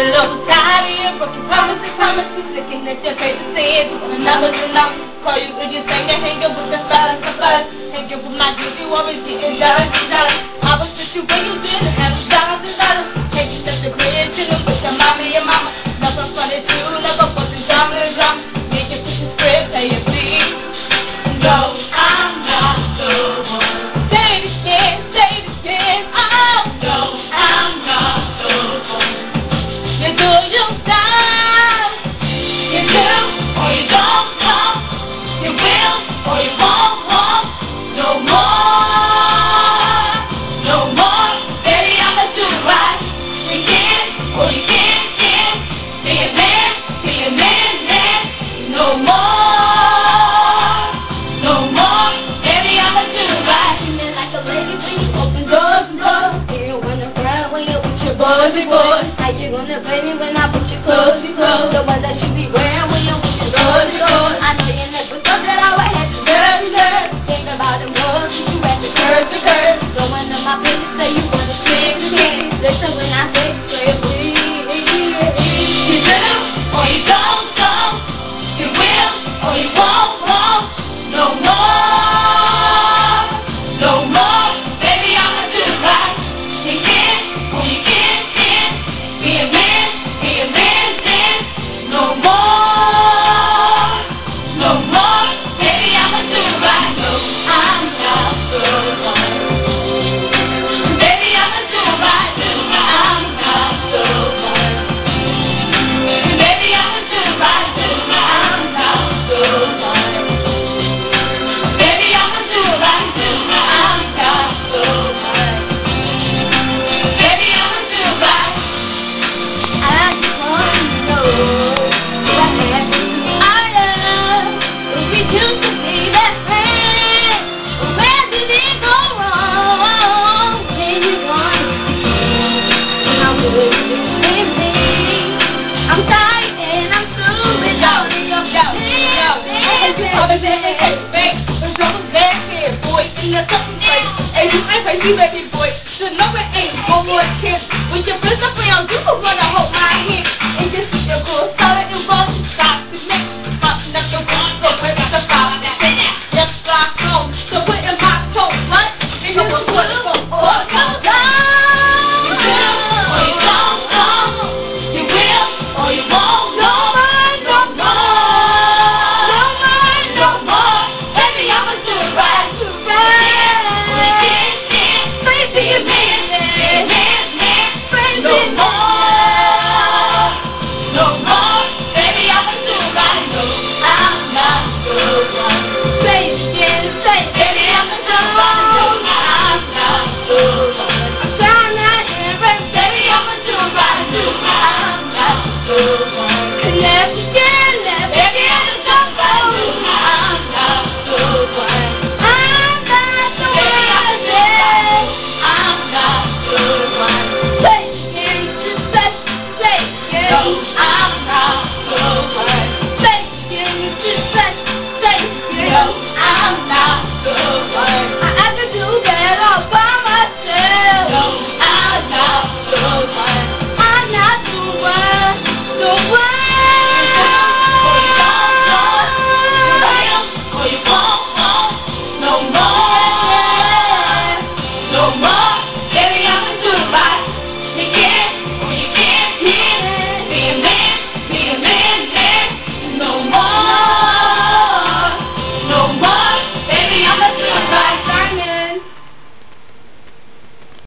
I'm a little tired of your broken promises, promises, looking at your and saying enough is enough. Call you when you say you hang up with the fellas, the fellas, hang up with my you always getting and dollars. I was with you when you didn't have hey, hey, hey, hey, something, hey, hey, you, hey, baby,